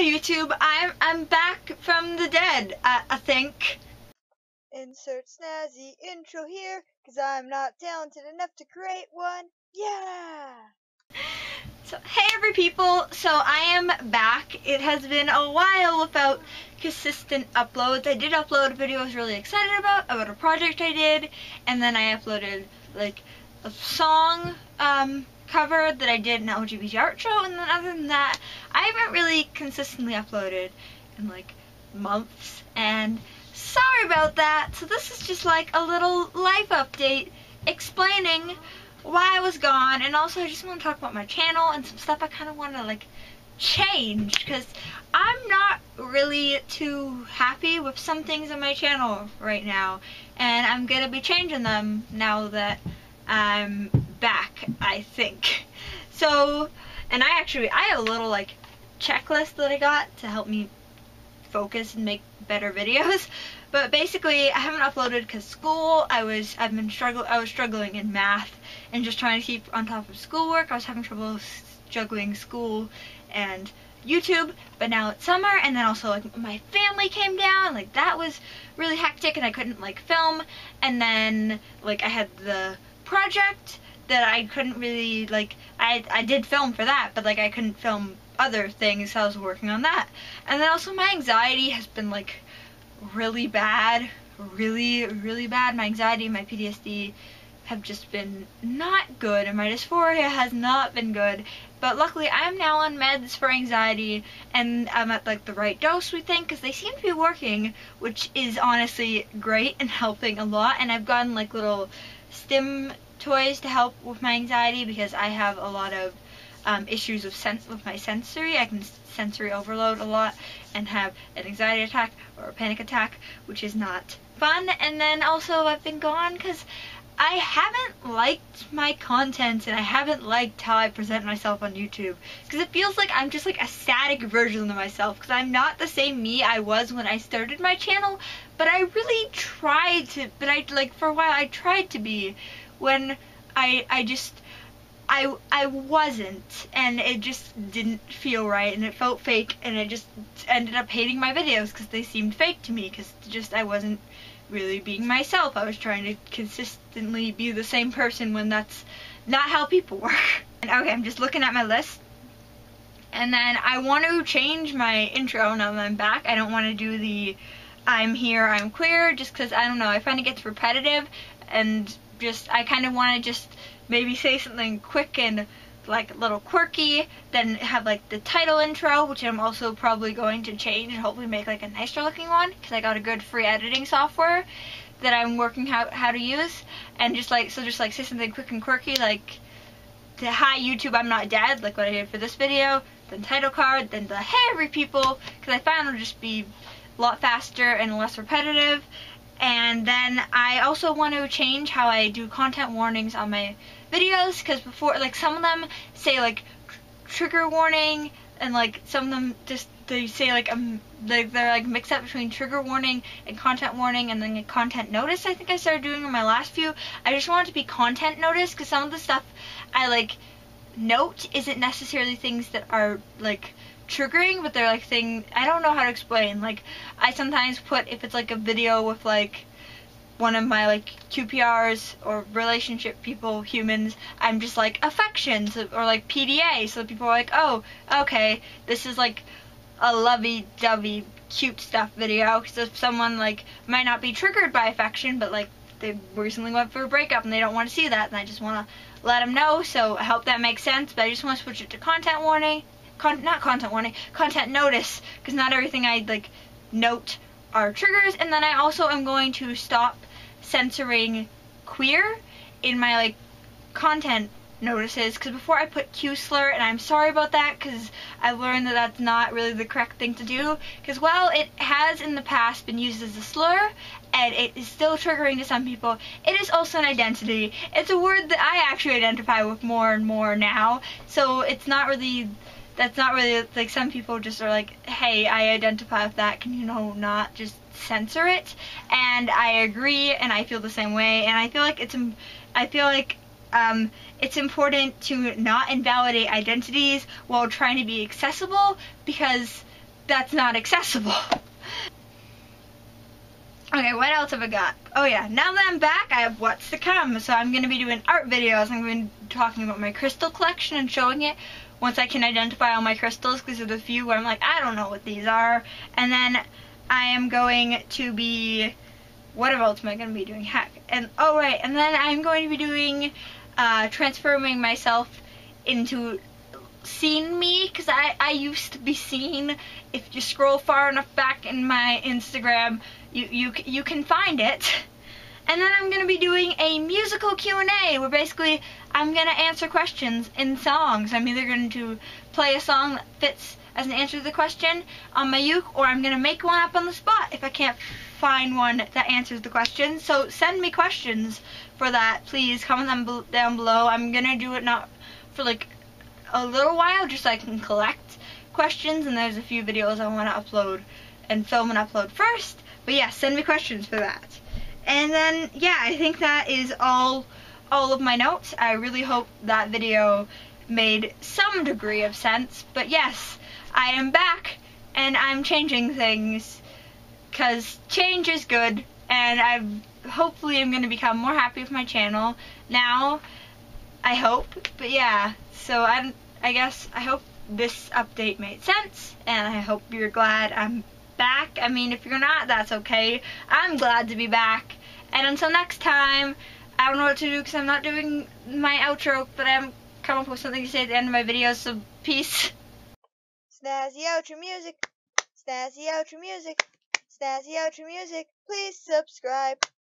YouTube, I'm I'm back from the dead. I, I think. Insert snazzy intro here, cause I'm not talented enough to create one. Yeah! So hey every people, so I am back. It has been a while without consistent uploads. I did upload a video I was really excited about, about a project I did, and then I uploaded like a song um, cover that I did an LGBT art show, and then other than that, I haven't really consistently uploaded in like months, and sorry about that. So this is just like a little life update explaining why I was gone, and also I just want to talk about my channel and some stuff I kind of want to like change, because I'm not really too happy with some things on my channel right now, and I'm to be changing them now that I'm back, I think. So, and I actually, I have a little like checklist that I got to help me focus and make better videos. But basically, I haven't uploaded because school. I was, I've been struggling. I was struggling in math and just trying to keep on top of schoolwork. I was having trouble juggling school and YouTube, but now it's summer, and then also like my family came down, like that was really hectic, and I couldn't like film, and then like I had the project that I couldn't really like I I did film for that but like I couldn't film other things so I was working on that. And then also my anxiety has been like really bad really really bad. My anxiety my PTSD have just been not good and my dysphoria has not been good. But luckily I'm now on meds for anxiety and I'm at like the right dose we think because they seem to be working which is honestly great and helping a lot. And I've gotten like little stim toys to help with my anxiety because I have a lot of um, issues with, sense with my sensory. I can sensory overload a lot and have an anxiety attack or a panic attack, which is not fun. And then also I've been gone because I haven't liked my content and I haven't liked how I present myself on YouTube because it feels like I'm just like a static version of myself because I'm not the same me I was when I started my channel but I really tried to but I like for a while I tried to be when I I just I I wasn't and it just didn't feel right and it felt fake and I just ended up hating my videos because they seemed fake to me because just I wasn't really being myself. I was trying to consistently be the same person when that's not how people work. And okay, I'm just looking at my list. And then I want to change my intro now that I'm back. I don't want to do the I'm here, I'm queer, just because, I don't know, I find it gets repetitive and just I kind of want to just maybe say something quick and like a little quirky then have like the title intro which I'm also probably going to change and hopefully make like a nicer looking one because I got a good free editing software that I'm working how, how to use. And just like so just like say something quick and quirky like hi YouTube I'm not dead like what I did for this video then title card then the hey every people because I found it'll just be a lot faster and less repetitive and then I also want to change how I do content warnings on my videos because before, like some of them say like trigger warning and like some of them just they say like um like they're like mixed up between trigger warning and content warning and then content notice I think I started doing in my last few. I just want it to be content notice because some of the stuff I like note isn't necessarily things that are like triggering, but they're like thing I don't know how to explain. Like I sometimes put if it's like a video with like one of my like QPRs or relationship people, humans, I'm just like affections or like PDA. So people are like, oh, okay, this is like a lovey-dovey cute stuff video. Because if someone like might not be triggered by affection, but like they recently went through a breakup and they don't want to see that, and I just want to let them know. So I hope that makes sense. But I just want to switch it to content warning con not content warning, content notice, because not everything I like note are triggers. And then I also am going to stop censoring queer in my like content notices. Because before I put Q slur and I'm sorry about that because I learned that that's not really the correct thing to do. Because while it has in the past been used as a slur and it is still triggering to some people. It is also an identity. It's a word that I actually identify with more and more now. So it's not really that's not really like some people just are like hey I identify with that can you know not just censor it and I agree and I feel the same way and I feel like it's I feel like um, it's important to not invalidate identities while trying to be accessible because that's not accessible. Okay, what else have I got? Oh yeah, now that I'm back, I have what's to come. So I'm going to be doing art videos. I'm going to be talking about my crystal collection and showing it once I can identify all my crystals because there's a few where I'm like, I don't know what these are. And then I am going to be, what else am I going to be doing? Heck. And, oh right, and then I'm going to be doing, uh, transforming myself into scene me because I, I used to be scene if you scroll far enough back in my Instagram you you you can find it and then I'm gonna be doing a musical Q&A where basically I'm gonna answer questions in songs I'm either going to play a song that fits as an answer to the question on my uke or I'm gonna make one up on the spot if I can't find one that answers the question so send me questions for that please comment them down below I'm gonna do it not for like a little while just so I can collect questions and there's a few videos I want to upload and film and upload first. But yeah, send me questions for that. And then yeah, I think that is all all of my notes. I really hope that video made some degree of sense. But yes, I am back and I'm changing things cuz change is good and I hopefully I'm going to become more happy with my channel now I hope. But yeah, so I'm, I guess, I hope this update made sense, and I hope you're glad I'm back. I mean, if you're not, that's okay. I'm glad to be back. And until next time, I don't know what to do because I'm not doing my outro, but I'm coming up with something to say at the end of my videos, so peace. Snazzy outro music. Snazzy outro music. Snazzy outro music. Please subscribe.